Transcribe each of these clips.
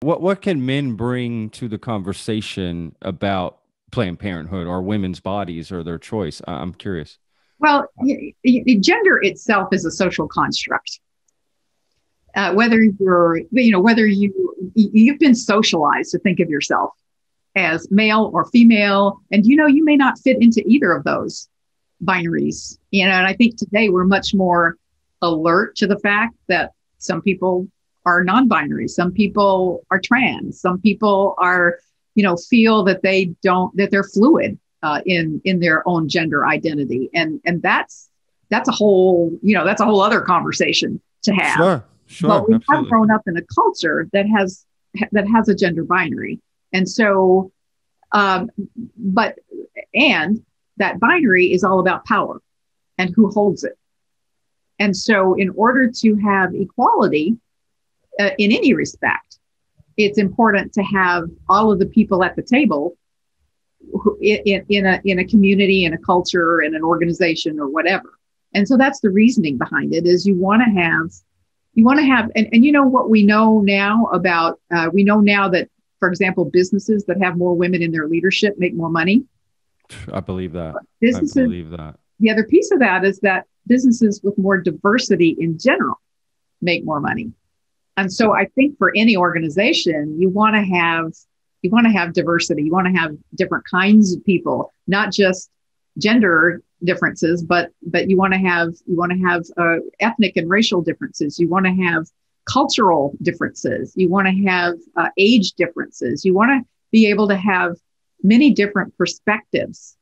What what can men bring to the conversation about Planned Parenthood or women's bodies or their choice? I'm curious. Well, gender itself is a social construct. Uh, whether you're, you know, whether you you've been socialized to think of yourself as male or female, and you know, you may not fit into either of those binaries. You know, and I think today we're much more alert to the fact that some people are non-binary, some people are trans, some people are, you know, feel that they don't that they're fluid uh, in in their own gender identity, and and that's that's a whole you know that's a whole other conversation to have. Sure, sure. But we absolutely. have grown up in a culture that has that has a gender binary, and so, um, but and that binary is all about power and who holds it. And so, in order to have equality uh, in any respect, it's important to have all of the people at the table in, in, a in a community in a culture in an organization or whatever. And so that's the reasoning behind it is you want to have you want to have and, and you know what we know now about uh, we know now that for example businesses that have more women in their leadership make more money. I believe that. Businesses, i believe that. the other piece of that is that businesses with more diversity in general make more money and so i think for any organization you want to have you want to have diversity. You want to have different kinds of people not just gender differences but but you want to have you want to have uh, ethnic and racial differences. You want to have cultural differences. You want to have uh, age differences. You want to be able to have many different perspectives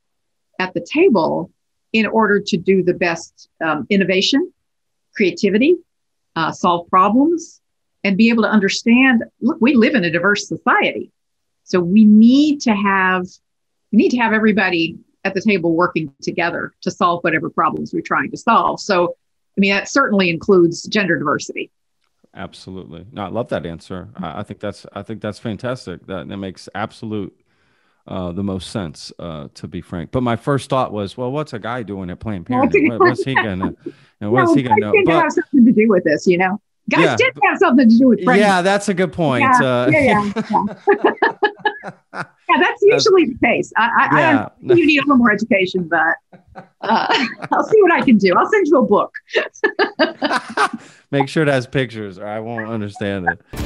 at the table in order to do the best um, innovation creativity uh, solve problems and be able to understand look we live in a diverse society so we need to have we need to have everybody at the table working together to solve whatever problems we're trying to solve. So, I mean, that certainly includes gender diversity. Absolutely. No, I love that answer. I, I think that's I think that's fantastic. That that makes absolute uh, the most sense, uh, to be frank. But my first thought was, well, what's a guy doing at Planned Parenthood? What, what's he gonna and what's no, he gonna know? But, have something to do with this, you know. Guys yeah, did have something to do with pregnancy. Yeah, that's a good point. Yeah, uh, yeah, yeah, yeah. yeah that's usually the case. I, I, yeah. I you need a little more education, but uh, I'll see what I can do. I'll send you a book. Make sure it has pictures, or I won't understand it.